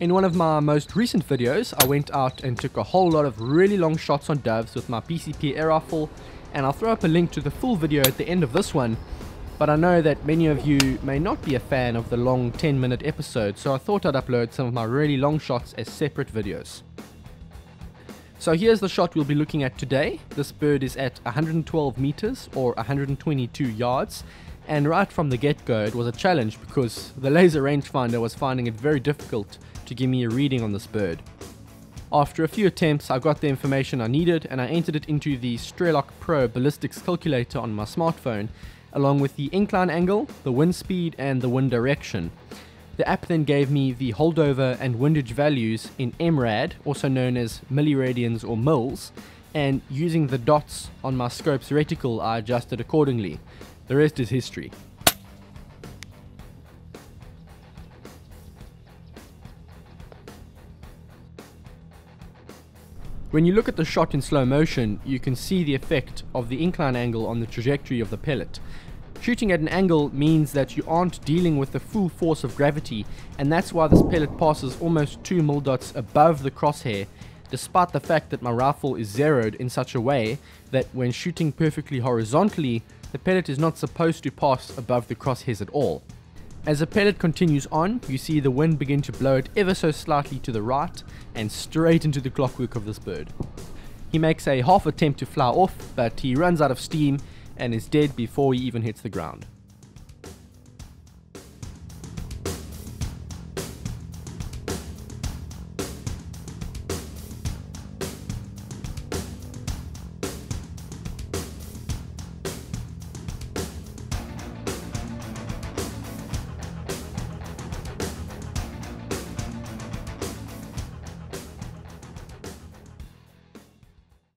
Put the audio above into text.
In one of my most recent videos, I went out and took a whole lot of really long shots on doves with my PCP air rifle, and I'll throw up a link to the full video at the end of this one, but I know that many of you may not be a fan of the long 10 minute episode, so I thought I'd upload some of my really long shots as separate videos. So here's the shot we'll be looking at today. This bird is at 112 meters or 122 yards and right from the get-go it was a challenge because the laser rangefinder was finding it very difficult to give me a reading on this bird. After a few attempts I got the information I needed and I entered it into the Strelok Pro ballistics calculator on my smartphone along with the incline angle, the wind speed and the wind direction. The app then gave me the holdover and windage values in MRAD, also known as milliradians or mils, and using the dots on my scope's reticle I adjusted accordingly. The rest is history. When you look at the shot in slow motion, you can see the effect of the incline angle on the trajectory of the pellet. Shooting at an angle means that you aren't dealing with the full force of gravity, and that's why this pellet passes almost 2 mil dots above the crosshair, despite the fact that my rifle is zeroed in such a way that when shooting perfectly horizontally, the pellet is not supposed to pass above the crosshairs at all. As the pellet continues on, you see the wind begin to blow it ever so slightly to the right and straight into the clockwork of this bird. He makes a half attempt to fly off, but he runs out of steam and is dead before he even hits the ground.